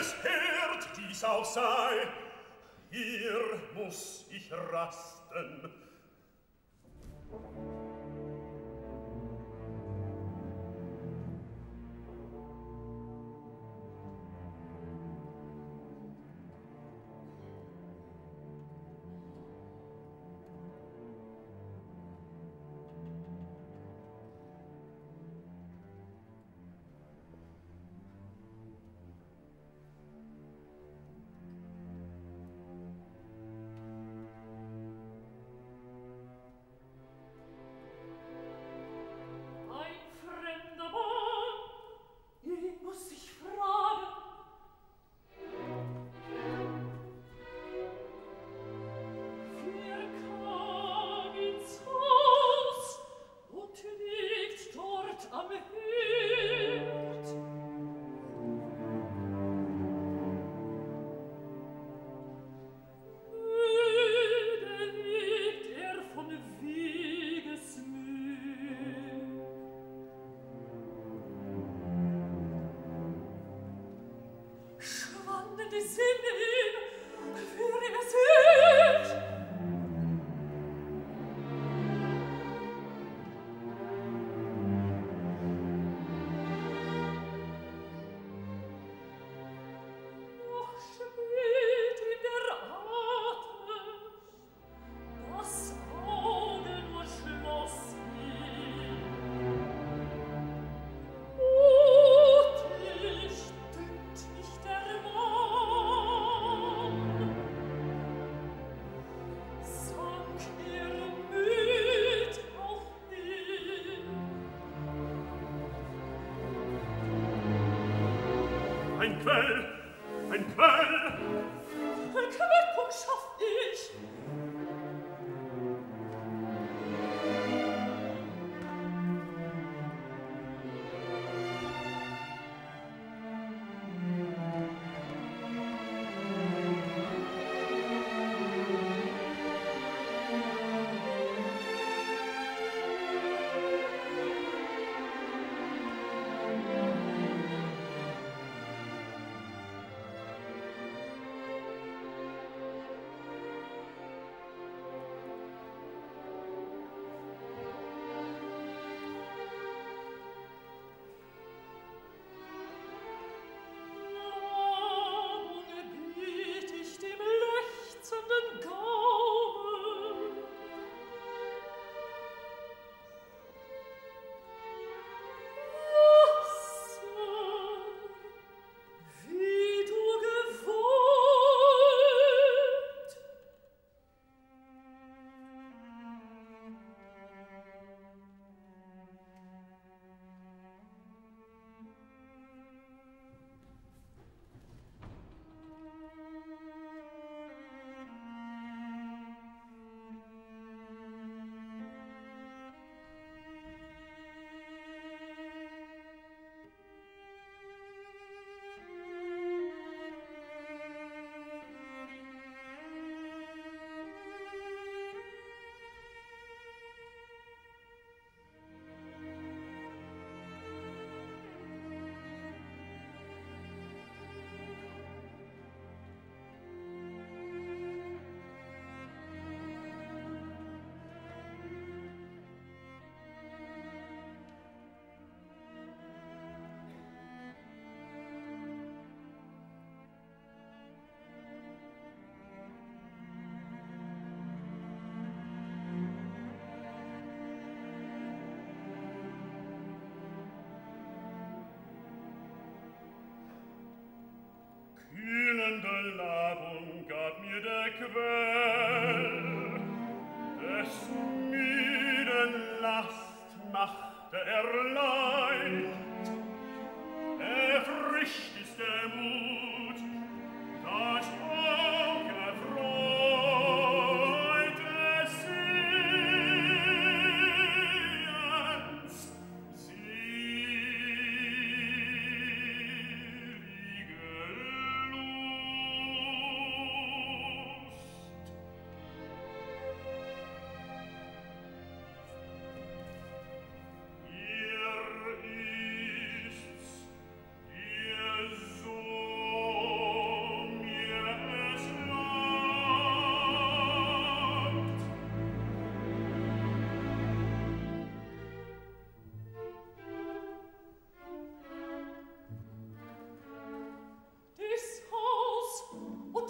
es hört dies auch sei, hier muss ich rasten. ein Quell, ein Quell, fremde Labung gab mir der Quell. Des müden Last machte er Lauf,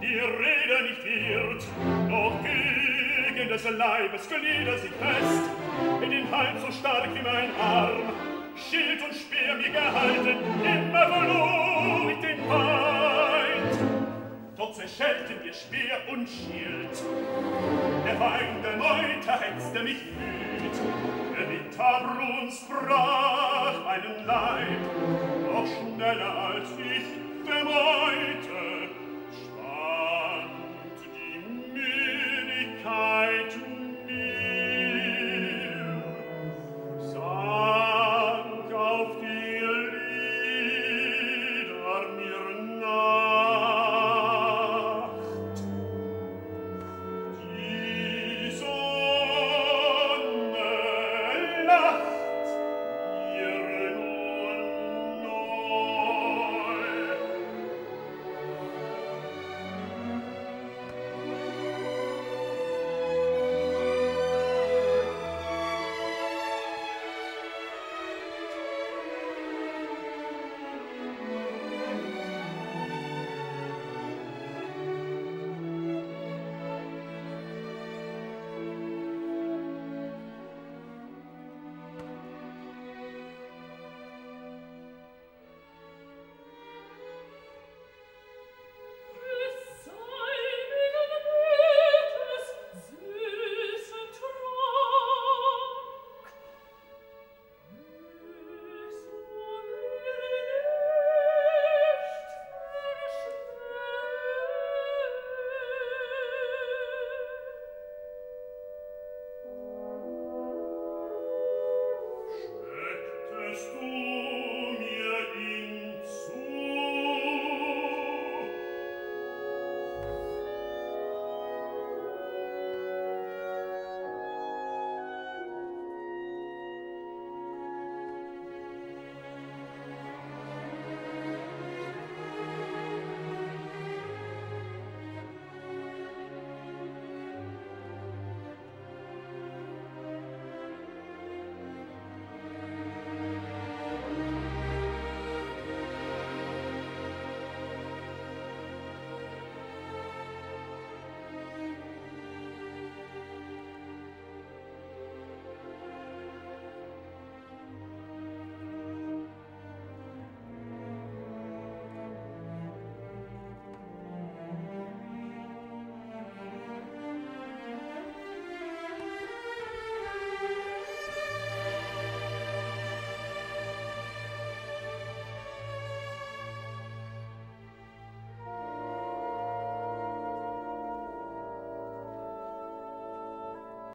die Rede nicht wird, doch gegen des Leibes Glieder sich fest, in den Hals so stark wie mein Arm, Schild und Speer mir gehalten, immer verlor ich den Feind. Doch zerschellten wir Speer und Schild, der Wein der Meuter hetzte mich wüt, der Winterbrunn sprach meinen Leib, noch schneller als ich bemeute, bella